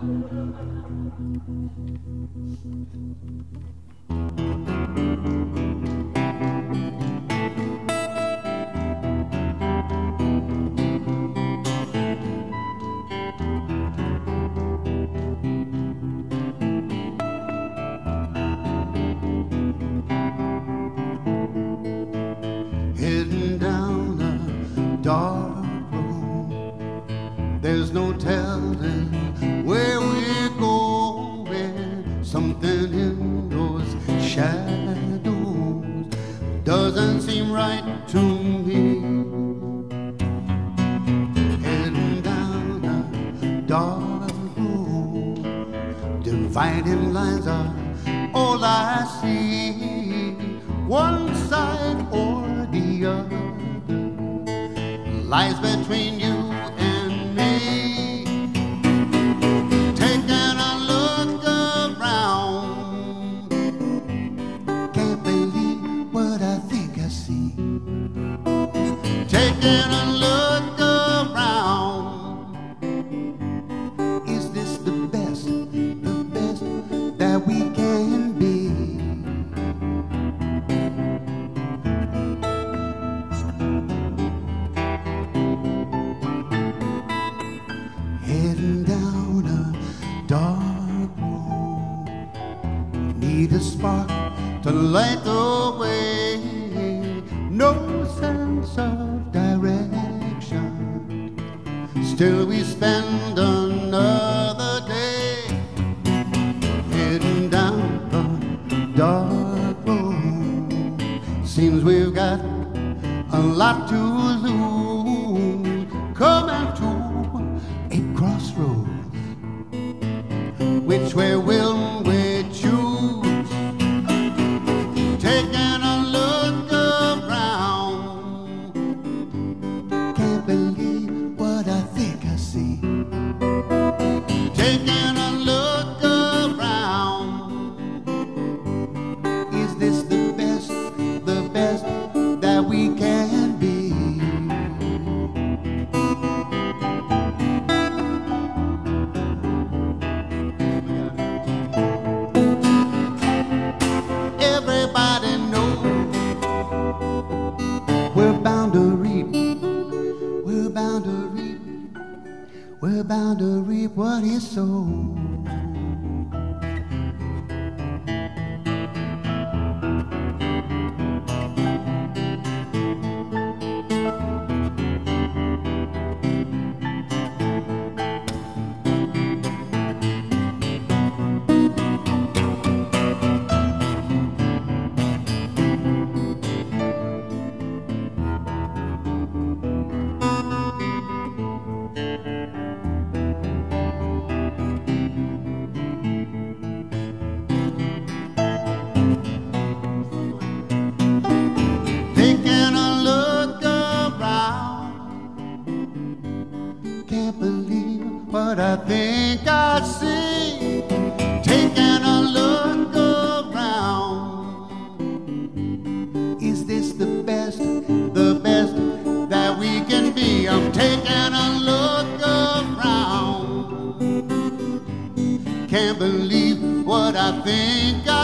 Heading down a dark road. There's no telling Those shadows doesn't seem right to me. Heading down a dark road. Dividing lines are all I see. One side or the other lies between you Taking a look around, is this the best, the best that we can be? Heading down a dark road, need a spark to light the way. Sense of direction. Still, we spend another day heading down the dark road. Seems we've got a lot to lose. Coming to a crossroads. Which way will We're bound to reap what is sown. What I think I see. Taking a look around. Is this the best, the best that we can be? I'm taking a look around. Can't believe what I think I.